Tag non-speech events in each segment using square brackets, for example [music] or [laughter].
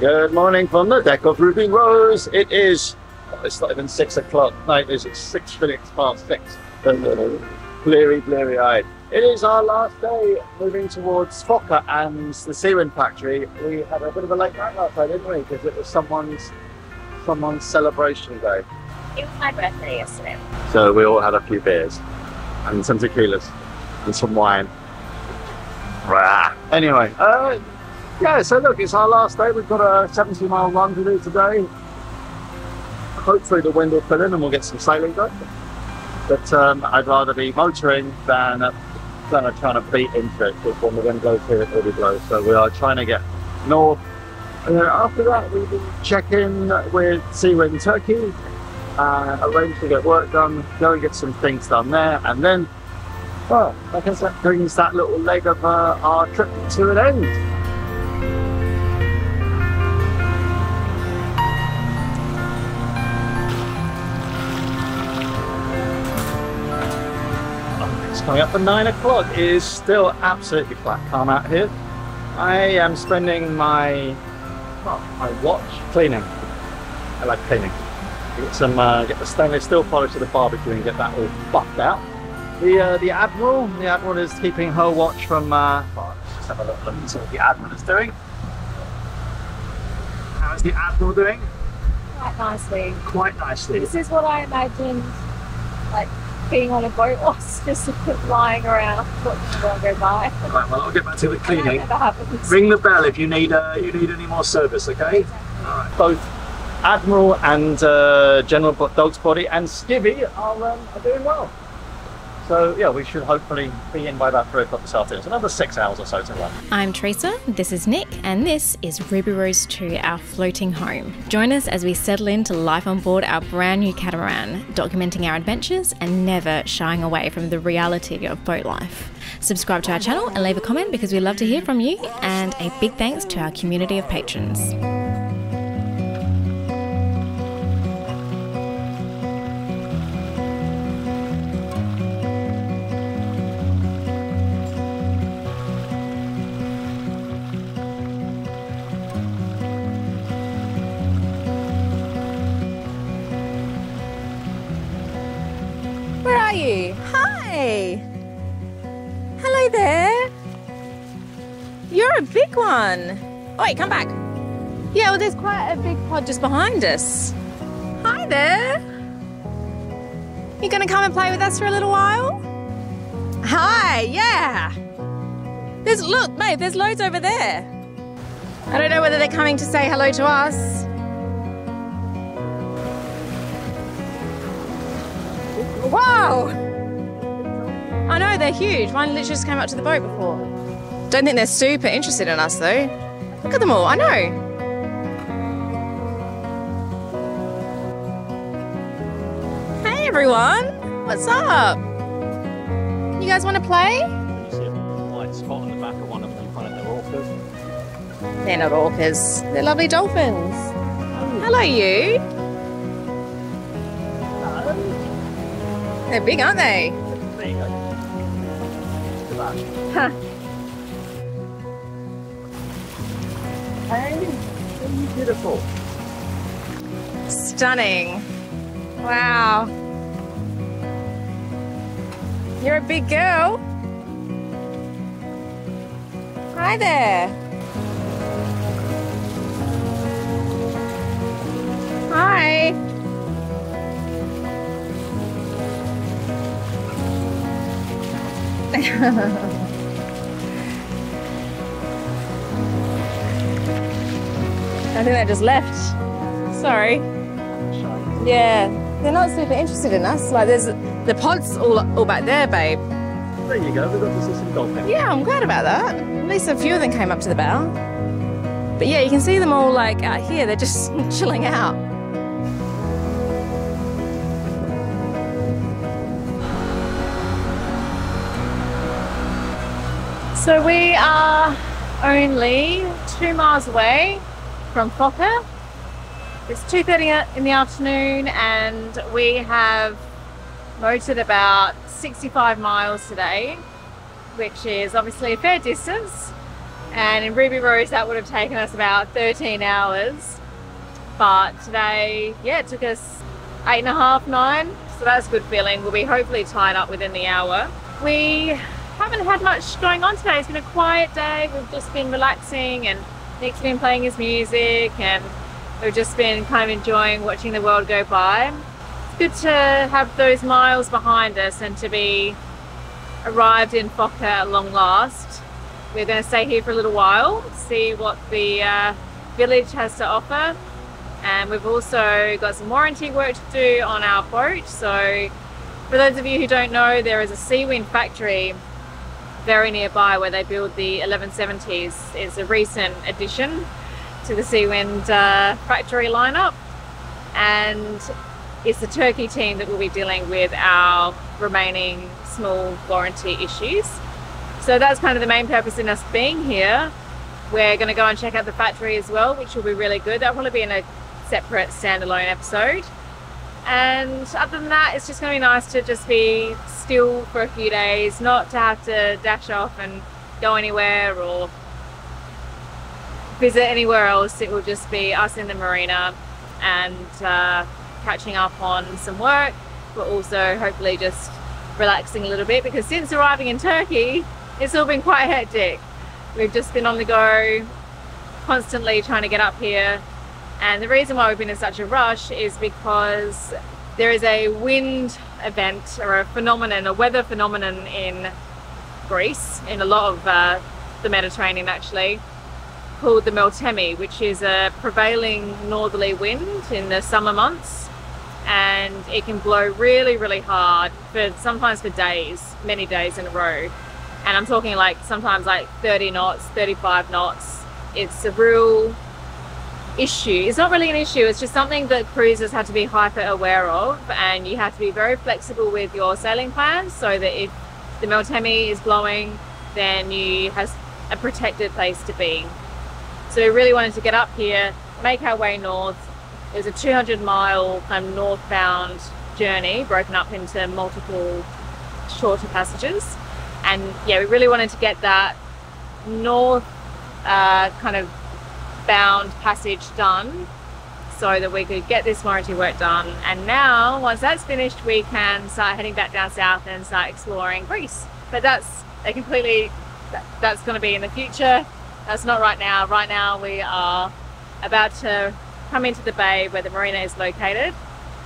Good morning from the deck of Ruby Rose. It is, it's not even six o'clock. No, it is six minutes past six. Bleary, bleary eyed. It is our last day moving towards Foca and the Seawind factory. We had a bit of a late night last night, didn't we? Because it was someone's someone's celebration day. It was my birthday yesterday. So we all had a few beers and some tequilas and some wine. Rah. Anyway, uh, yeah, so look, it's our last day. We've got a 70 mile run to do today. Hopefully the wind will fill in and we'll get some sailing done. But um, I'd rather be motoring than, than trying to beat into it because when the wind blows here, it really blows. So we are trying to get north. And then after that, we will check in with Seawind Turkey, uh, arrange to get work done, go and get some things done there, and then, well, I guess that brings that little leg of uh, our trip to an end. Coming up for nine o'clock. It is still absolutely flat calm out here. I am spending my well, my watch cleaning. I like cleaning. Get some uh, get the stainless steel polish to the barbecue and get that all buffed out. The uh, the admiral, the admiral is keeping her watch from. Uh, well, let's just have a look, look and see what the admiral is doing. How is the admiral doing? Quite nicely. Quite nicely. This is what I imagined, like being on a boat [laughs] was, just lying around watching the world go by. Right, well, I'll get back to the cleaning. Ring the bell if you need uh, you need any more service, okay? Alright. Both Admiral and uh, General Dog's Body and Skivvy are, um, are doing well. So yeah, we should hopefully be in by about three o'clock this afternoon. So another six hours or so to run. I'm Terysa, this is Nick, and this is Ruby Rose 2, our floating home. Join us as we settle into life on board our brand new catamaran, documenting our adventures and never shying away from the reality of boat life. Subscribe to our channel and leave a comment because we love to hear from you, and a big thanks to our community of patrons. A big one! Oh, wait, come back! Yeah, well, there's quite a big pod just behind us. Hi there! You gonna come and play with us for a little while? Hi, yeah! There's, look, babe, there's loads over there. I don't know whether they're coming to say hello to us. Wow! I know, they're huge. One literally just came up to the boat before. Don't think they're super interested in us though. Look at them all, I know. Hey everyone! What's up? You guys want to play? You see a white spot on the back of one of them, you find they're not orcas, they're lovely dolphins. Hello, you. They're big, aren't they? There you go. Look at that. Huh. Beautiful. Stunning. Wow. You're a big girl. Hi there. Hi. [laughs] I think they just left. Sorry. Yeah, they're not super interested in us. Like, there's the pods all all back there, babe. There you go, we've got to see some dolphins. Yeah, I'm glad about that. At least a few of them came up to the bow. But yeah, you can see them all like out here. They're just [laughs] chilling out. So we are only two miles away from Foca. It's 2.30 in the afternoon and we have motored about 65 miles today, which is obviously a fair distance. And in Ruby Rose, that would have taken us about 13 hours. But today, yeah, it took us eight and a half, nine. So that's a good feeling. We'll be hopefully tied up within the hour. We haven't had much going on today. It's been a quiet day. We've just been relaxing and Nick's been playing his music and we've just been kind of enjoying watching the world go by. It's good to have those miles behind us and to be arrived in Foca at long last. We're going to stay here for a little while, see what the uh, village has to offer. And we've also got some warranty work to do on our boat. So for those of you who don't know, there is a Seawind factory very nearby where they build the 1170s. is a recent addition to the Seawind uh, factory lineup. And it's the Turkey team that will be dealing with our remaining small warranty issues. So that's kind of the main purpose in us being here. We're going to go and check out the factory as well, which will be really good. That'll probably be in a separate standalone episode. And other than that, it's just going to be nice to just be still for a few days, not to have to dash off and go anywhere or visit anywhere else. It will just be us in the marina and uh, catching up on some work, but also hopefully just relaxing a little bit because since arriving in Turkey, it's all been quite hectic. We've just been on the go, constantly trying to get up here, and the reason why we've been in such a rush is because there is a wind event or a phenomenon, a weather phenomenon in Greece, in a lot of uh, the Mediterranean actually, called the Meltemi, which is a prevailing northerly wind in the summer months. And it can blow really, really hard for sometimes for days, many days in a row. And I'm talking like sometimes like 30 knots, 35 knots. It's a real issue. It's not really an issue, it's just something that cruisers have to be hyper aware of and you have to be very flexible with your sailing plans so that if the Meltemi is blowing, then you have a protected place to be. So we really wanted to get up here, make our way north. It was a 200 mile kind of northbound journey broken up into multiple shorter passages. And yeah, we really wanted to get that north uh, kind of bound passage done so that we could get this warranty work done. And now, once that's finished, we can start heading back down south and start exploring Greece. But that's a completely, that's going to be in the future. That's not right now. Right now, we are about to come into the bay where the marina is located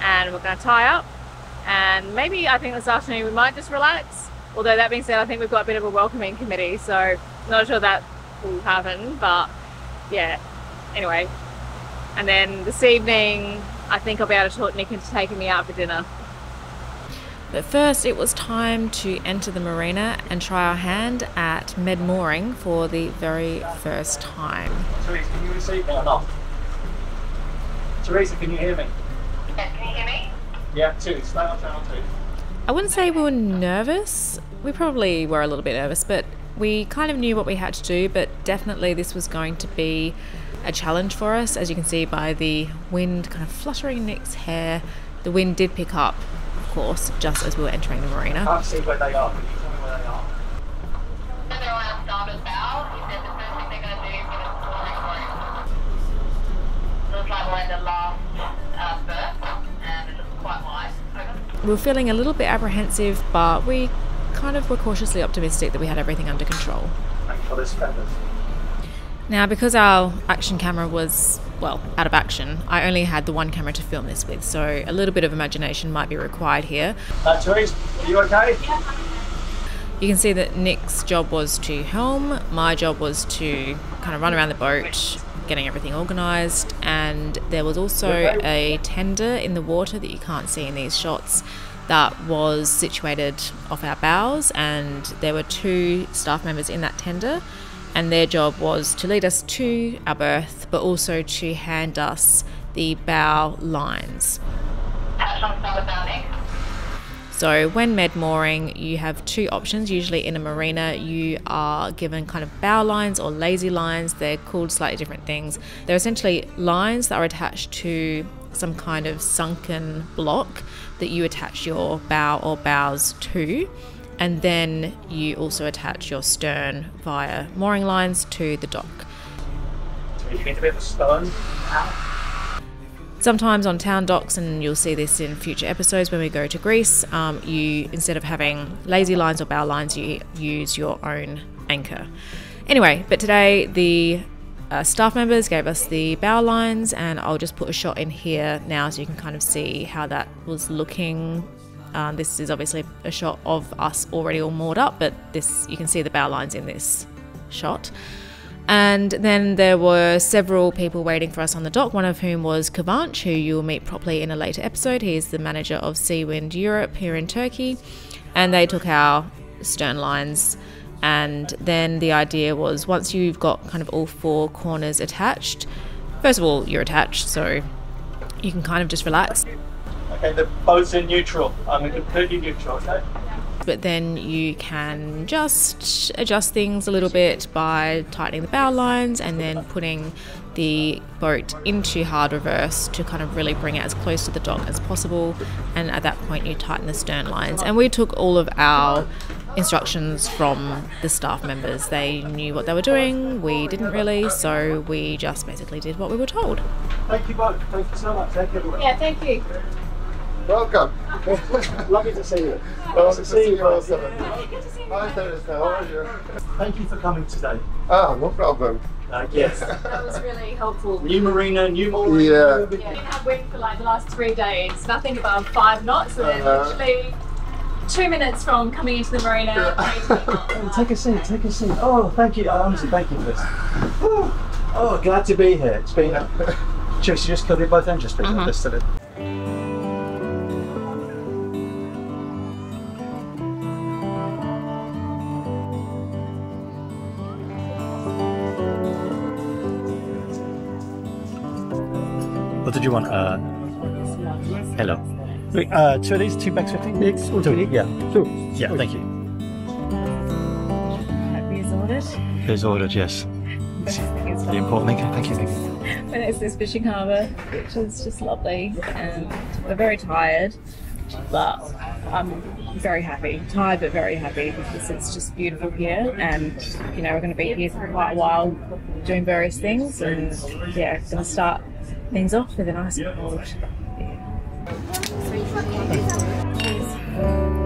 and we're going to tie up. And maybe I think this afternoon we might just relax. Although that being said, I think we've got a bit of a welcoming committee, so not sure that will happen. But yeah, anyway. And then this evening, I think I'll be able to talk Nick into taking me out for dinner. But first, it was time to enter the marina and try our hand at med mooring for the very first time. Terysa, can you receive me or not? Terysa, can you hear me? Yes, can you hear me? Yeah, two. Stay on channel two. I wouldn't say we were nervous. We probably were a little bit nervous, but we kind of knew what we had to do. But definitely, this was going to be a challenge for us. As you can see by the wind kind of fluttering Nick's hair, the wind did pick up, of course, just as we were entering the marina. Can't see where they are. Can you tell me where they are? So they're on our. He said the first thing they're going to do is exploring room. Looks like we're in the last uh, berth, and it quite wide. We were feeling a little bit apprehensive, but we kind of were cautiously optimistic that we had everything under control. Thanks for this feathers. Now, because our action camera was, well, out of action, I only had the one camera to film this with, so a little bit of imagination might be required here. Uh, Terysa, are you okay? Yeah. You can see that Nick's job was to helm, my job was to kind of run around the boat, getting everything organised, and there was also a tender in the water that you can't see in these shots that was situated off our bows, and there were two staff members in that tender, and their job was to lead us to our berth, but also to hand us the bow lines. So, when med mooring, you have two options. Usually, in a marina, you are given kind of bow lines or lazy lines. They're called slightly different things. They're essentially lines that are attached to some kind of sunken block that you attach your bow or bows to. and then you also attach your stern via mooring lines to the dock. You need a bit of a stone. Sometimes on town docks, and you'll see this in future episodes when we go to Greece, um, you instead of having lazy lines or bow lines, you use your own anchor. Anyway, but today the uh, staff members gave us the bow lines, and I'll just put a shot in here now so you can kind of see how that was looking. Um, this is obviously a shot of us already all moored up, but this you can see the bow lines in this shot. And then there were several people waiting for us on the dock, one of whom was Kavanch, who you'll meet properly in a later episode. He is the manager of Seawind Europe here in Turkey. And they took our stern lines. And then the idea was once you've got kind of all four corners attached, first of all, you're attached, so you can kind of just relax. Okay, the boat's in neutral. I'm in completely neutral, okay? but then you can just adjust things a little bit by tightening the bow lines and then putting the boat into hard reverse to kind of really bring it as close to the dock as possible and at that point you tighten the stern lines and we took all of our instructions from the staff members they knew what they were doing we didn't really so we just basically did what we were told Thank you both. Thank you so much. Thank you. Yeah, thank you. Welcome. [laughs] Lovely to see you. Nice to see you both. also. Hi, Thursday. How are you? Thank you for coming today. Ah, no problem. Uh, yes. [laughs] That was really helpful. new marina, new mooring. Yeah. Yeah, we had wind for like the last three days, nothing above five knots, and then Uh-huh. literally two minutes from coming into the marina. Oh, [laughs] take a seat, take a seat. Oh, thank you. Oh, honestly, thank you for this. [sighs] Oh, glad to be here. It's been. Just, [laughs] you just killed it both engines, please. Mhm. Just did it. What did you want? Uh, hello. Wait, uh, two of these, two bags fifty. Two, yeah, two. Yeah, thank you. These ordered. It's ordered, yes. It's The important thing. Thank you, thank you. And it's this fishing harbour, which is just lovely. And we're very tired, but I'm very happy. Tired, but very happy because it's just beautiful here. And, you know, we're going to be here for quite a while doing various things. And, yeah, going to start things off with a nice cold.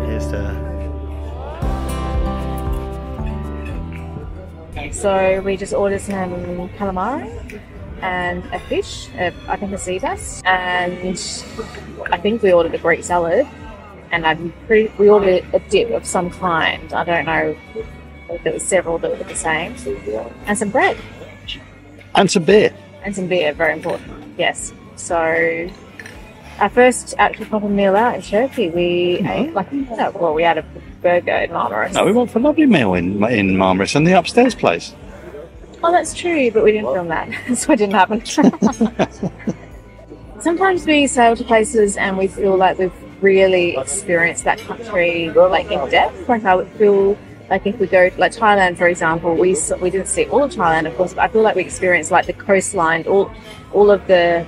Here's the. So we just ordered some calamari and a fish, uh, I think a sea bass, and I think we ordered a Greek salad, and I'm pretty, we ordered a dip of some kind. I don't know if there was several that were the same, and some bread And some beer. and some beer. Very important. Yes. So. Our first actual proper meal out in Turkey, we oh. ate like no, well, we had a burger in Marmaris. No, we went for a lovely meal in in Marmaris and the upstairs place. Oh, that's true, but we didn't film that, [laughs] so it didn't happen. [laughs] Sometimes we sail to places and we feel like we've really experienced that country like in depth. Like I would feel like if we go like Thailand, for example, we we didn't see all of Thailand, of course, but I feel like we experienced like the coastline, all all of the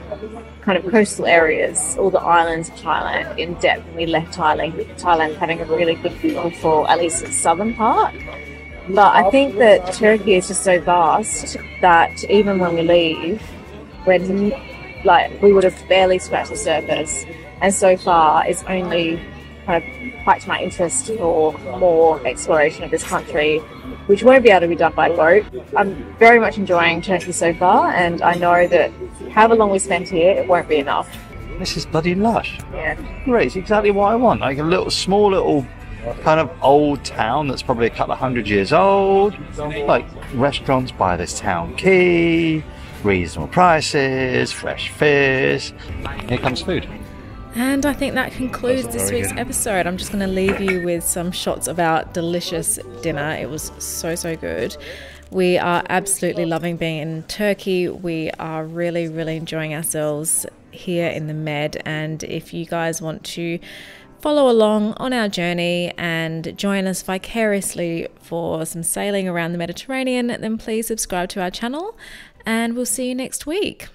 kind of coastal areas, all the islands of Thailand in depth. And we left Thailand, Thailand having a really good feel for at least the southern part. But I think that Turkey is just so vast that even when we leave, when like we would have barely scratched the surface, and so far it's only kind of piqued my interest for more exploration of this country, which won't be able to be done by boat. I'm very much enjoying Turkey so far, and I know that however long we spend here, it won't be enough. This is bloody lush. Yeah. Great, it's exactly what I want. Like a little, small little, kind of old town that's probably a couple of hundred years old. Like restaurants by this town quay, reasonable prices, fresh fish. Here comes food. And I think that concludes this week's good. episode. I'm just going to leave you with some shots of our delicious dinner. It was so, so good. We are absolutely loving being in Turkey. We are really, really enjoying ourselves here in the Med. And if you guys want to follow along on our journey and join us vicariously for some sailing around the Mediterranean, then please subscribe to our channel. And we'll see you next week.